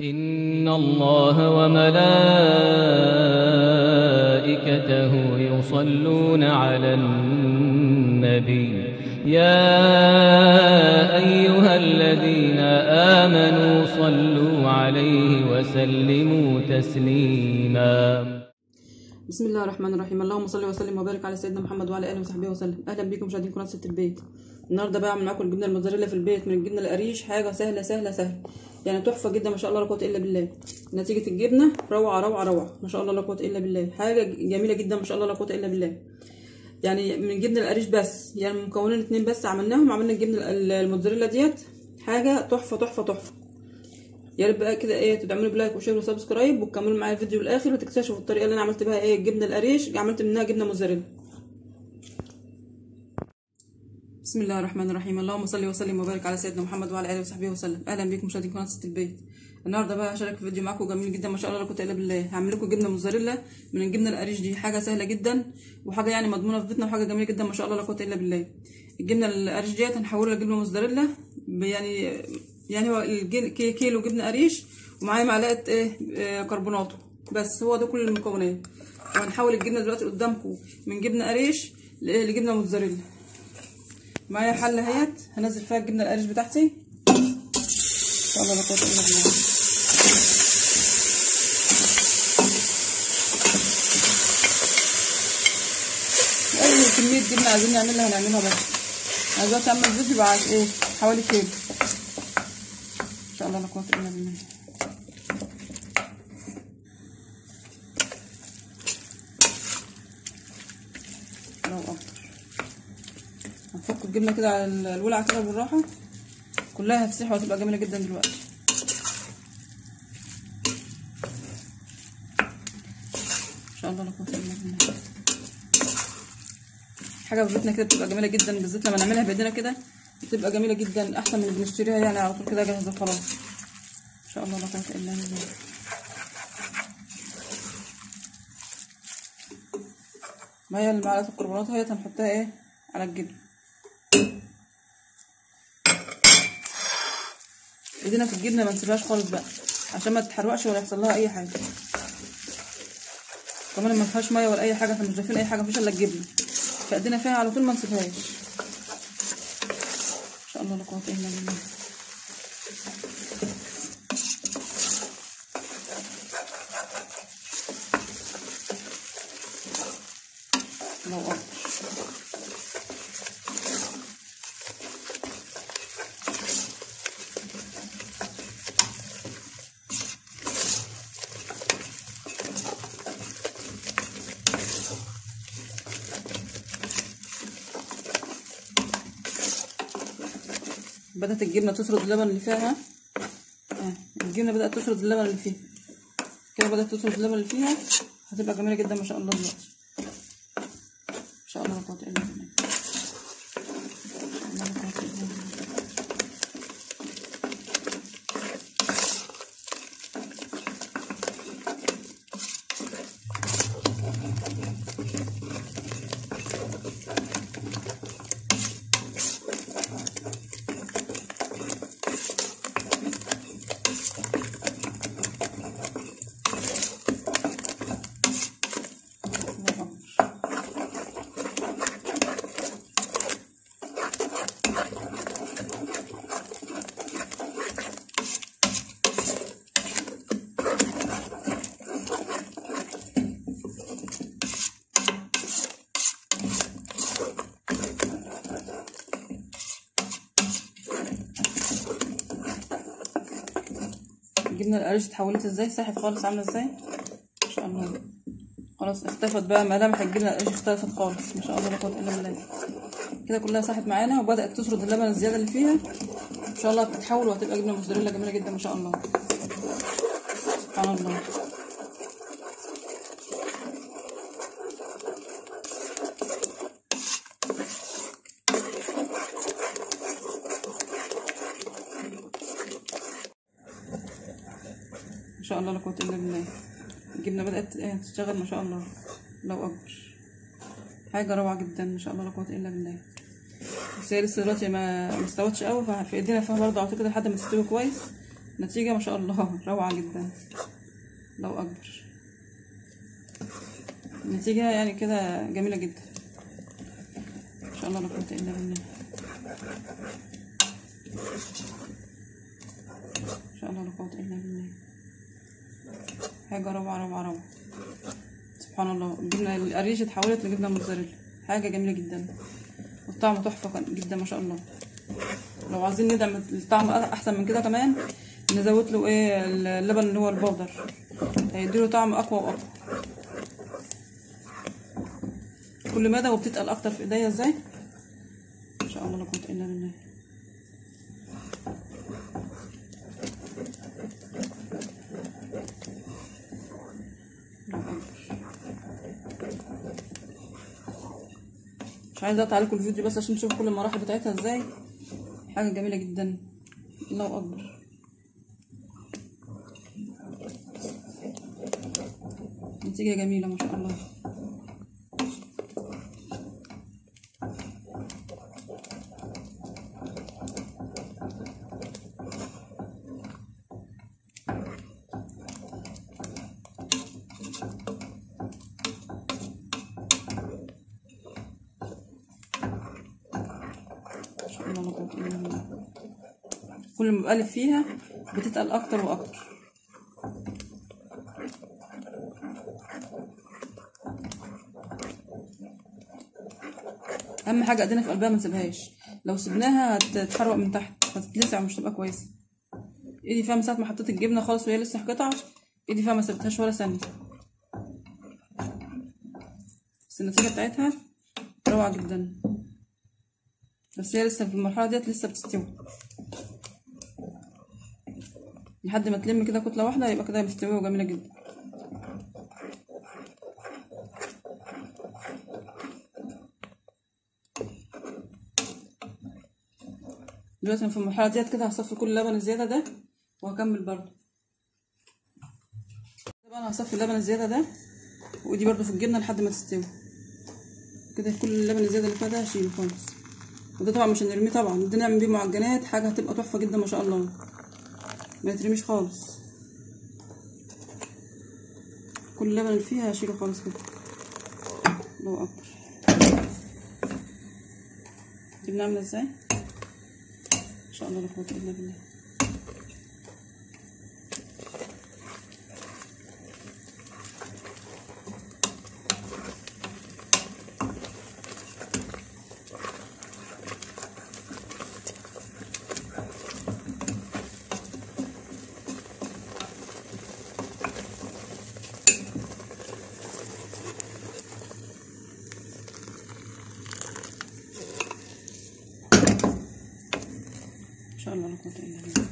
إن الله وملائكته يصلون على النبي. يا أيها الذين آمنوا صلوا عليه وسلموا تسليما. بسم الله الرحمن الرحيم. اللهم صل وسلم وبارك على سيدنا محمد وعلى آله وصحبه وسلم. أهلا بكم مشاهدين قناة ست البيت. النهارده بقى اعمل معاكم الجبنة الموتزاريلا في البيت من الجبنة القريش. حاجة سهلة سهلة سهلة. يعني تحفة جدا ما شاء الله لا قوة إلا بالله. نتيجة الجبنة روعة روعة روعة. ما شاء الله لا قوة إلا بالله. حاجة جميلة جدا ما شاء الله لا قوة إلا بالله. يعني من الجبنه القريش بس. يعني مكونين اتنين بس عملناهم. عملنا الجبنة الموتزاريلا ديت. حاجة تحفة تحفة تحفة. يا رب بقى كده إيه تدعموني ب like و share و subscribe وتكملوا معايا الفيديو للآخر وتكتشفوا الطريقة اللي أنا عملت بها إيه الجبنه القريش. عملت منها جبنة موزاريلا بسم الله الرحمن الرحيم. اللهم صل وسلم وبارك على سيدنا محمد وعلى آله وصحبه وسلم. أهلا بكم مشاهدين قناة ست البيت. النهارده بقى هشارك في فيديو معاكم جميل جدا ما شاء الله لا قوه الا بالله. هعمل لكم جبنة موزاريلا من الجبنة القريش دي. حاجة سهلة جدا وحاجة يعني مضمونة في بيتنا وحاجة جميلة جدا ما شاء الله لا قوه الا بالله. الجبنة القريش ديت هنحولها لجبنه موزاريلا يعني يعني هو كيلو جبنة قريش ومعايا معلقة إيه؟ آه كربوناتو. بس هو ده كل المكونات. وهنحول الجبنة دلوقتي قدامكم من جبنة قريش لجبنة موتزاريلا معايا حله اهيت هنزل فيها الجبنة القريش بتاعتي. ان شاء الله لا قوه الا بالله اي كمية جبنة عايزين نعملها هنعملها بس. أنا دلوقتي اعمل فيديو بعد إيه؟ حوالي كيلو. إن شاء الله لا قوه الا بالله الجبنه كده على الولعه كده بالراحة. كلها هتسيح وهتبقى جميلة جدا دلوقتي. إن شاء الله لا قوه الا بالله حاجة في بيتنا كده بتبقى جميلة جدا بالذات لما نعملها بإيدينا كده بتبقى جميلة جدا أحسن من اللي بنشتريها يعني على طول كده جاهزة خلاص. إن شاء الله لا قوه الا بالله معايا معلقة الكربونات اهيت هنحطها إيه؟ على الجبن ايدينا في الجبنة ما نسيبهاش خالص بقى عشان ما تتحرقش ولا يحصل لها أي حاجة. كمان ما فيهاش مية ولا أي حاجة إحنا مش ضايفين أي حاجة مفيش إلا الجبنة. فإيدينا فيها على طول ما نسيبهاش. إن شاء الله لا قوه بدأت الجبنة تسرد اللبن اللي فيها آه الجبنة بدأت تسرد اللبن اللي فيها. كده بدأت تسرد اللبن اللي فيها هتبقى جميلة جدا ما شاء الله دلوقتي. ان شاء الله لا قوة إلا بالله. الجبنة القريش اتحولت إزاي؟ ساحت خالص عاملة إزاي؟ ما شاء الله خلاص اختفت بقى. ملامح الجبنة القريش اختفت خالص ما شاء الله لا قوة إلا بالله. كده كلها ساحت معانا وبدأت تسرد اللبن الزيادة اللي فيها. إن شاء الله هتتحول وهتبقى جبنة موزاريلا جميلة جدا ما شاء الله. سبحان الله. الله لا قوه الا بالله الجبنه بدأت إيه تشتغل ما شاء الله. الله أكبر. حاجة روعه جدا ما شاء الله لا قوه الا بالله بس هي لسه دلوقتي ما استوتش قوي ففي إيدينا فيها برضه كده لحد ما تستوي كويس. نتيجة ما شاء الله روعة جدا. الله أكبر. النتيجة يعني كده جميلة جدا. ما شاء الله لا قوة إلا بالله ما شاء الله لا قوة إلا بالله حاجة روعة روعة روعة سبحان الله. الجبنة القريش اتحولت لجبنة موتزاريلا. حاجة جميلة جدا. والطعم كان- جدا ما شاء الله. لو عايزين ندعم الطعم أحسن من كده كمان نزود له إيه اللبن اللي هو البودر هيديله طعم أقوى وأقوى. كل مدى وبتتقل أكتر في إيديا إزاي؟ ما شاء الله لا إلا بالله مش عايزة أقطع عليكم الفيديو بس عشان تشوفوا كل المراحل بتاعتها إزاي. حاجة جميلة جدا. الله أكبر. نتيجة جميلة ما شاء الله ما شاء الله لا قوة إلا بالله. كل ما بقلب فيها بتتقل أكتر وأكتر. أهم حاجة ايدينا في قلبها ما نسيبهاش لو سبناها هتتحرق من تحت هتتلسع ومش تبقى كويسة. إيدي فيها من ساعة ما حطيت الجبنة خالص وهي لسه قطع إيدي فيها ما سبتهاش ولا ثانية. بس النتيجة بتاعتها روعة جدا. بس هي لسه في المرحلة ديت لسه بتستوي. لحد ما تلم كده كتلة واحدة يبقى كده مستويه وجميلة جدا. دلوقتي في المرحلة ديت كده هصفي كل اللبن الزيادة ده وهكمل برضو طبعا هصفي اللبن الزيادة ده ودي برضو في الجبنة لحد ما تستوي. كده كل اللبن الزيادة اللي فيها ده هشيله خالص وده طبعا مش هنرميه طبعا ده نعمل بيه معجنات حاجة هتبقى تحفة جدا ما شاء الله. ما يترميش خالص. كل اللي فيها هشيله خالص كده. الله أكبر. دي بنعمل إزاي؟ إن شاء الله قوه الا بالله ان شاء الله لا قوه الا بالله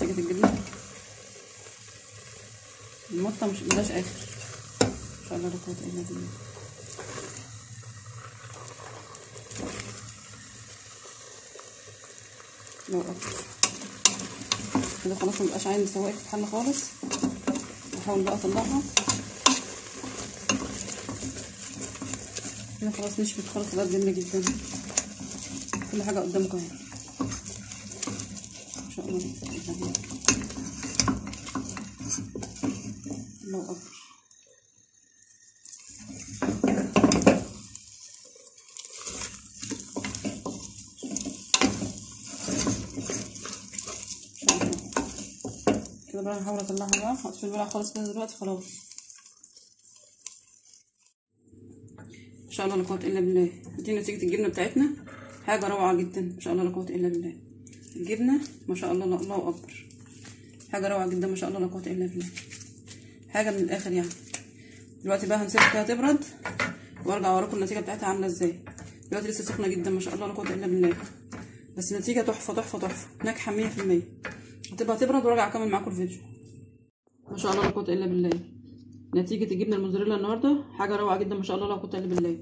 سكة الجبنة المطة مش ملاش آخر إن شاء الله لا قوة إلا بالله الله أكبر كده خلاص مبقاش عايز سواء في خالص أحاول بقى أطلعها. كده خلاص نشفت خلاص بقت جميلة جدا. كل حاجة قدامكم اهي إن شاء الله الله. كده بقى هحاول اطلعها بقى هطفي الولع خالص كده دلوقتي خلاص. إن شاء الله لا قوة إلا بالله. دي نتيجه الجبنة بتاعتنا. حاجة روعة جدا. ما شاء الله لا قوة إلا بالله. الجبنة ما شاء الله الله أكبر. حاجة روعة جدا. ما شاء الله لا قوة إلا بالله. حاجة من الآخر يعني. دلوقتي بقى هنسيبها كده تبرد وأرجع اوريكم النتيجة بتاعتها عاملة إزاي. دلوقتي لسه سخنة جدا ما شاء الله لا قوة إلا بالله. بس النتيجة تحفة تحفة تحفة. ناجحة 100% هتبقى تبرد وأرجع أكمل معاكم الفيديو. ما شاء الله لا قوة إلا بالله. نتيجة الجبنة الموزاريلا النهارده حاجة روعة جدا ما شاء الله لا قوة إلا بالله.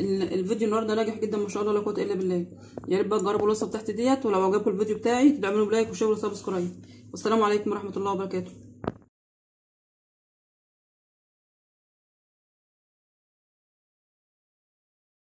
ال- الفيديو النهارده ناجح جدا ما شاء الله لا قوة إلا بالله. يا ريت بقى تجربوا الوصفة بتاعتي ديت ولو عجبكم الفيديو بتاعي تعملوا like و share و subscribe. والسلام عليكم ورحمة الله وبركاته.